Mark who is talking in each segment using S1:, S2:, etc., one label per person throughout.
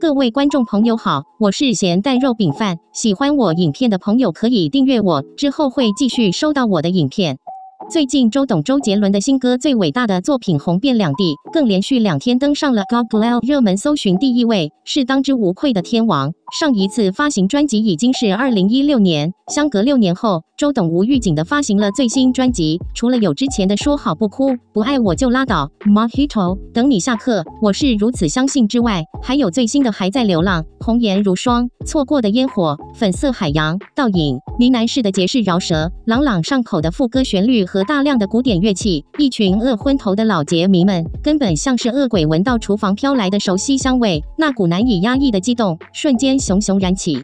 S1: 各位观众朋友好，我是咸蛋肉饼饭。喜欢我影片的朋友可以订阅我，之后会继续收到我的影片。最近周董周杰伦的新歌《最伟大的作品》红遍两地，更连续两天登上了 Google 热门搜寻第一位，是当之无愧的天王。上一次发行专辑已经是二零一六年，相隔六年后，周董无预警的发行了最新专辑。除了有之前的说好不哭、不爱我就拉倒、Mojito 等你下课，我是如此相信之外，还有最新的还在流浪、红颜如霜、错过的烟火、粉色海洋、倒影、呢喃式的爵士饶舌、朗朗上口的副歌旋律和大量的古典乐器。一群饿昏头的老杰迷们，根本像是恶鬼闻到厨房飘来的熟悉香味，那股难以压抑的激动，瞬间。熊熊燃起。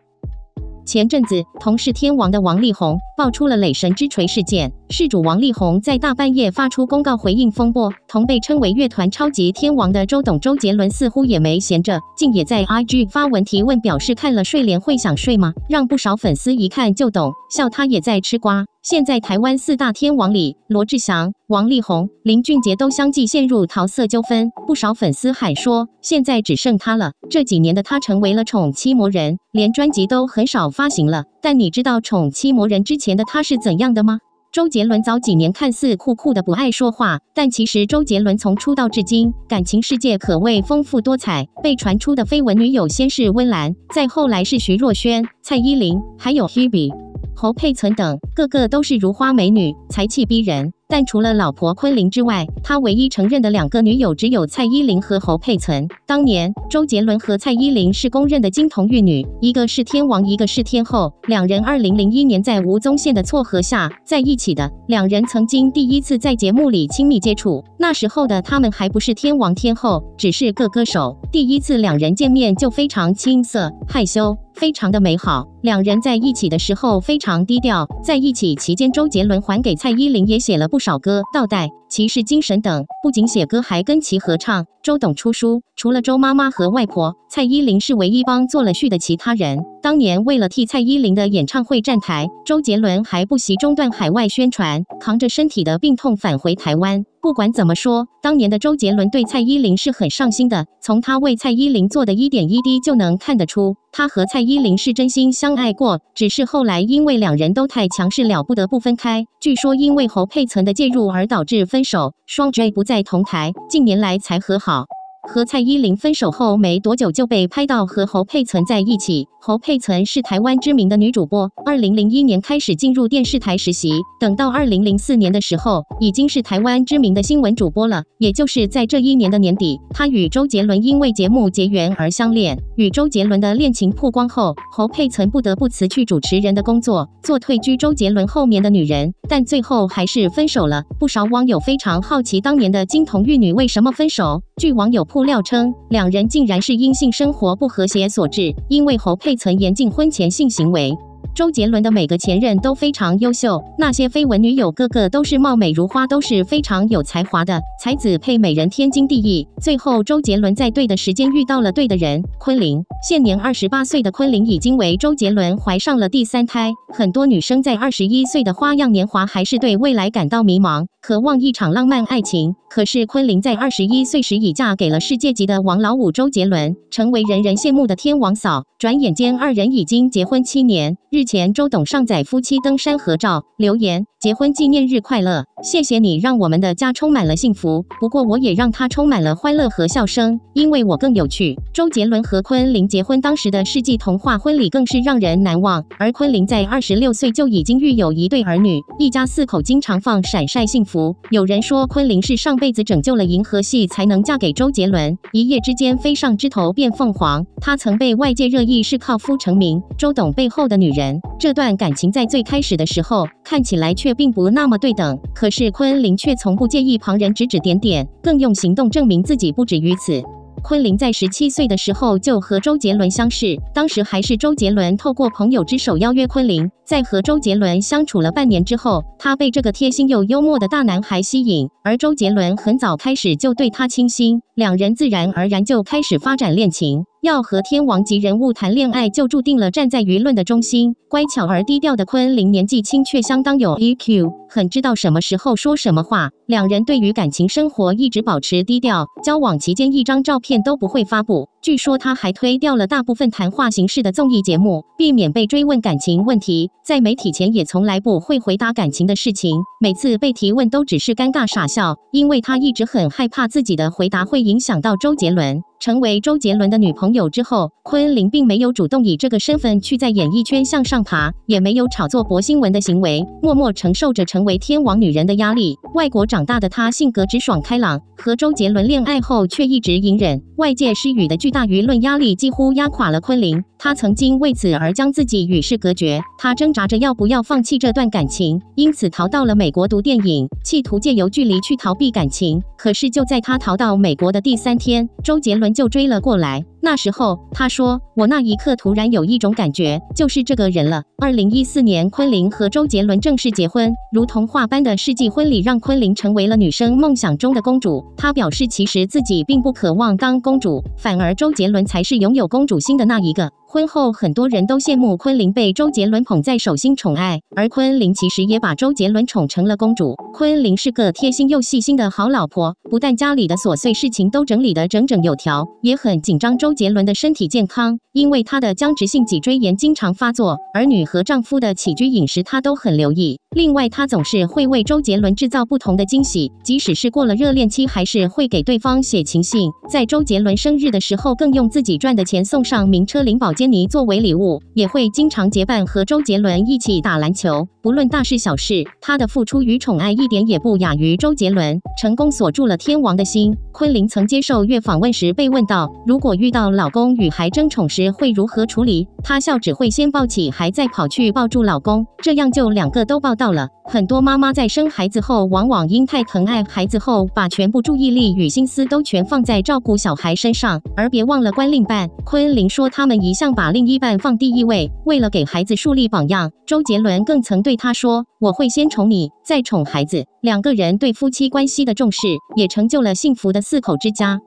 S1: 前阵子，同是天王的王力宏爆出了雷神之锤事件。事主王力宏在大半夜发出公告回应风波。同被称为乐团超级天王的周董周杰伦似乎也没闲着，竟也在 IG 发文提问，表示看了睡莲会想睡吗？让不少粉丝一看就懂，笑他也在吃瓜。现在台湾四大天王里，罗志祥、王力宏、林俊杰都相继陷入桃色纠纷，不少粉丝喊说，现在只剩他了。这几年的他成为了宠妻魔人，连专辑都很少发行了。但你知道宠妻魔人之前的他是怎样的吗？周杰伦早几年看似酷酷的不爱说话，但其实周杰伦从出道至今，感情世界可谓丰富多彩。被传出的绯闻女友先是温岚，再后来是徐若瑄、蔡依林，还有 Hebe。侯佩岑等，个个都是如花美女，才气逼人。但除了老婆昆凌之外，他唯一承认的两个女友只有蔡依林和侯佩岑。当年周杰伦和蔡依林是公认的金童玉女，一个是天王，一个是天后。两人二零零一年在吴宗宪的撮合下在一起的。两人曾经第一次在节目里亲密接触，那时候的他们还不是天王天后，只是个歌手。第一次两人见面就非常青涩害羞。非常的美好，两人在一起的时候非常低调。在一起期间，周杰伦还给蔡依林也写了不少歌，倒带。骑士精神等，不仅写歌，还跟其合唱。周董出书，除了周妈妈和外婆，蔡依林是唯一帮做了序的其他人。当年为了替蔡依林的演唱会站台，周杰伦还不惜中断海外宣传，扛着身体的病痛返回台湾。不管怎么说，当年的周杰伦对蔡依林是很上心的。从他为蔡依林做的一点一滴就能看得出，他和蔡依林是真心相爱过。只是后来因为两人都太强势了，不得不分开。据说因为侯佩岑的介入而导致分。手，双 J 不在同台，近年来才和好。和蔡依林分手后没多久就被拍到和侯佩岑在一起。侯佩岑是台湾知名的女主播，二零零一年开始进入电视台实习，等到二零零四年的时候，已经是台湾知名的新闻主播了。也就是在这一年的年底，她与周杰伦因为节目结缘而相恋。与周杰伦的恋情曝光后，侯佩岑不得不辞去主持人的工作，做退居周杰伦后面的女人。但最后还是分手了。不少网友非常好奇，当年的金童玉女为什么分手？据网友爆料称，两人竟然是因性生活不和谐所致，因为侯佩岑严禁婚前性行为。周杰伦的每个前任都非常优秀，那些绯闻女友个个都是貌美如花，都是非常有才华的才子配美人，天经地义。最后，周杰伦在对的时间遇到了对的人，昆凌。现年二十八岁的昆凌已经为周杰伦怀上了第三胎。很多女生在二十一岁的花样年华，还是对未来感到迷茫，渴望一场浪漫爱情。可是昆凌在二十一岁时已嫁给了世界级的王老五周杰伦，成为人人羡慕的天王嫂。转眼间，二人已经结婚七年。日前，周董上载夫妻登山合照，留言：“结婚纪念日快乐，谢谢你让我们的家充满了幸福。不过，我也让他充满了欢乐和笑声，因为我更有趣。”周杰伦和昆凌结婚当时的世纪童话婚礼更是让人难忘。而昆凌在二十六岁就已经育有一对儿女，一家四口经常放闪晒幸福。有人说，昆凌是上辈子拯救了银河系，才能嫁给周杰伦，一夜之间飞上枝头变凤凰。她曾被外界热议是靠夫成名，周董背后的女人。这段感情在最开始的时候看起来却并不那么对等，可是昆凌却从不介意旁人指指点点，更用行动证明自己不止于此。昆凌在十七岁的时候就和周杰伦相识，当时还是周杰伦透过朋友之手邀约昆凌。在和周杰伦相处了半年之后，她被这个贴心又幽默的大男孩吸引，而周杰伦很早开始就对她倾心，两人自然而然就开始发展恋情。要和天王级人物谈恋爱，就注定了站在舆论的中心。乖巧而低调的昆凌，年纪轻却相当有 EQ，很知道什么时候说什么话。两人对于感情生活一直保持低调，交往期间一张照片都不会发布。据说他还推掉了大部分谈话形式的综艺节目，避免被追问感情问题。在媒体前也从来不会回答感情的事情，每次被提问都只是尴尬傻笑，因为他一直很害怕自己的回答会影响到周杰伦。成为周杰伦的女朋友之后，昆凌并没有主动以这个身份去在演艺圈向上爬，也没有炒作博新闻的行为，默默承受着成为天王女人的压力。外国长大的她性格直爽开朗，和周杰伦恋爱后却一直隐忍，外界施予的巨大大舆论压力几乎压垮了昆凌。她曾经为此而将自己与世隔绝，她挣扎着要不要放弃这段感情，因此逃到了美国读电影，企图借由距离去逃避感情。可是就在她逃到美国的第三天，周杰伦就追了过来。那时候，他说：“我那一刻突然有一种感觉，就是这个人了。”二零一四年，昆凌和周杰伦正式结婚，如童话般的世纪婚礼让昆凌成为了女生梦想中的公主。她表示，其实自己并不渴望当公主，反而周杰伦才是拥有公主心的那一个。婚后，很多人都羡慕昆凌被周杰伦捧在手心宠爱，而昆凌其实也把周杰伦宠成了公主。昆凌是个贴心又细心的好老婆，不但家里的琐碎事情都整理得整整有条，也很紧张周杰伦的身体健康，因为他的僵直性脊椎炎经常发作，儿女和丈夫的起居饮食她都很留意。另外，她总是会为周杰伦制造不同的惊喜，即使是过了热恋期，还是会给对方写情信。在周杰伦生日的时候，更用自己赚的钱送上名车灵宝。坚尼作为礼物，也会经常结伴和周杰伦一起打篮球。不论大事小事，他的付出与宠爱一点也不亚于周杰伦，成功锁住了天王的心。昆凌曾接受月访问时被问到，如果遇到老公与孩争宠时会如何处理？她笑只会先抱起孩，再跑去抱住老公，这样就两个都抱到了。很多妈妈在生孩子后，往往因太疼爱孩子后，把全部注意力与心思都全放在照顾小孩身上，而别忘了关另一半。昆凌说，他们一向把另一半放第一位，为了给孩子树立榜样。周杰伦更曾对她说：“我会先宠你，再宠孩子。”两个人对夫妻关系的重视，也成就了幸福的四口之家。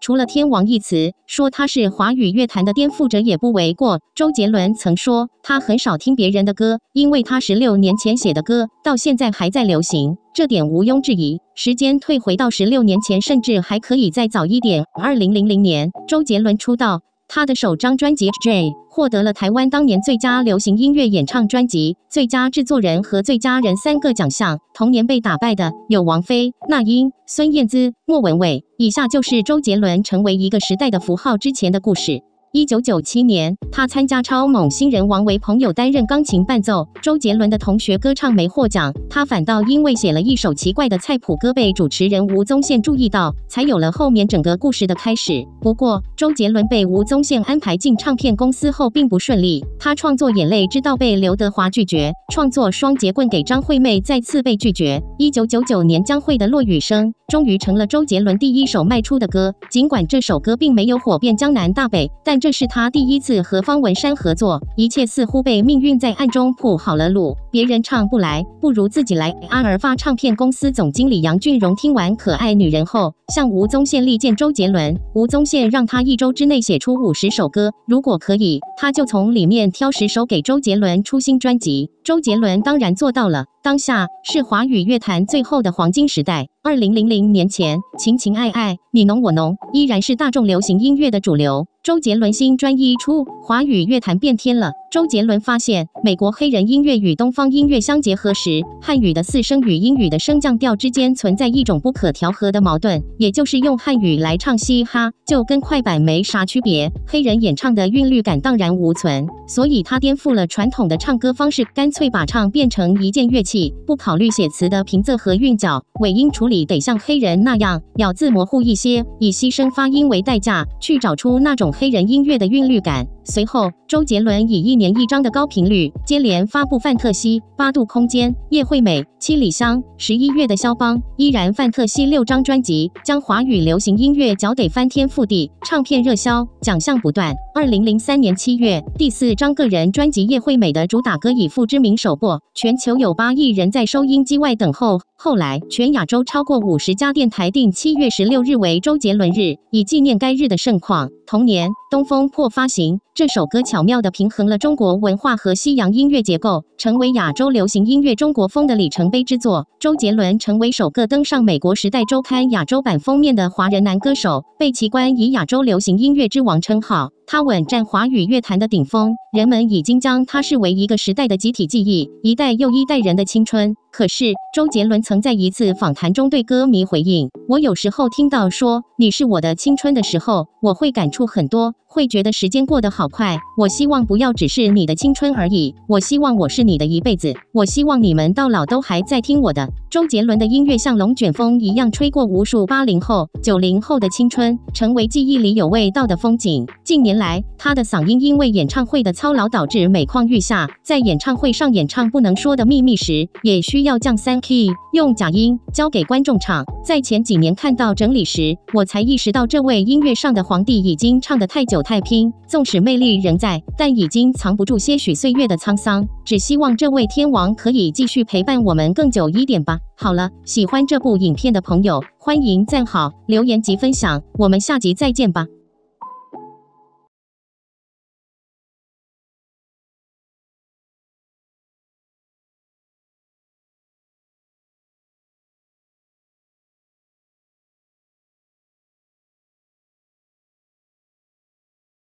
S1: 除了“天王”一词，说他是华语乐坛的颠覆者也不为过。周杰伦曾说，他很少听别人的歌，因为他十六年前写的歌到现在还在流行，这点毋庸置疑。时间退回到十六年前，甚至还可以再早一点。二零零零年，周杰伦出道。他的首张专辑《J》获得了台湾当年最佳流行音乐演唱专辑、最佳制作人和最佳人三个奖项。同年被打败的有王菲、那英、孙燕姿、莫文蔚。以下就是周杰伦成为一个时代的符号之前的故事。一九九七年，他参加超猛新人王为朋友担任钢琴伴奏。周杰伦的同学歌唱没获奖，他反倒因为写了一首奇怪的菜谱歌被主持人吴宗宪注意到，才有了后面整个故事的开始。不过，周杰伦被吴宗宪安排进唱片公司后并不顺利，他创作《眼泪知道》被刘德华拒绝，创作《双节棍》给张惠妹再次被拒绝。一九九九年，江蕙的《落雨声》终于成了周杰伦第一首卖出的歌，尽管这首歌并没有火遍江南大北，但这是他第一次和方文山合作，一切似乎被命运在暗中铺好了路。别人唱不来，不如自己来。阿尔发唱片公司总经理杨俊荣听完《可爱女人》后，向吴宗宪力荐周杰伦。吴宗宪让他一周之内写出五十首歌，如果可以，他就从里面挑十首给周杰伦出新专辑。周杰伦当然做到了。当下是华语乐坛最后的黄金时代。二零零零年前，情情爱爱，你侬我侬，依然是大众流行音乐的主流。周杰伦新专一出，华语乐坛变天了。周杰伦发现，美国黑人音乐与东方音乐相结合时，汉语的四声与英语的升降调之间存在一种不可调和的矛盾，也就是用汉语来唱嘻哈，就跟快板没啥区别。黑人演唱的韵律感荡然无存，所以他颠覆了传统的唱歌方式，干脆把唱变成一件乐器，不考虑写词的平仄和韵脚，尾音处理里得像黑人那样，咬字模糊一些，以牺牲发音为代价，去找出那种。黑人音乐的韵律感。随后，周杰伦以一年一张的高频率接连发布《范特西》《八度空间》《叶惠美》《七里香》，十一月的肖邦依然《范特西》六张专辑，将华语流行音乐搅得翻天覆地，唱片热销，奖项不断。二零零三年七月，第四张个人专辑《叶惠美》的主打歌以父之名首播，全球有八亿人在收音机外等候。后来，全亚洲超过五十家电台定七月十六日为周杰伦日，以纪念该日的盛况。同年，东风破发行。这首歌巧妙地平衡了中国文化和西洋音乐结构，成为亚洲流行音乐中国风的里程碑之作。周杰伦成为首个登上美国《时代周刊》亚洲版封面的华人男歌手，被其冠以亚洲流行音乐之王称号。他稳占华语乐坛的顶峰，人们已经将他视为一个时代的集体记忆，一代又一代人的青春。可是，周杰伦曾在一次访谈中对歌迷回应：“我有时候听到说你是我的青春的时候，我会感触很多，会觉得时间过得好快。我希望不要只是你的青春而已，我希望我是你的一辈子。我希望你们到老都还在听我的。”周杰伦的音乐像龙卷风一样吹过无数八零后、九零后的青春，成为记忆里有味道的风景。近年来，他的嗓音因为演唱会的操劳导致每况愈下，在演唱会上演唱《不能说的秘密》时，也需要降三 key，用假音交给观众唱。在前几年看到整理时，我才意识到这位音乐上的皇帝已经唱得太久太拼，纵使魅力仍在，但已经藏不住些许岁月的沧桑。只希望这位天王可以继续陪伴我们更久一点吧。好了，喜欢这部影片的朋友，欢迎赞好、留言及分享，我们下集再见吧。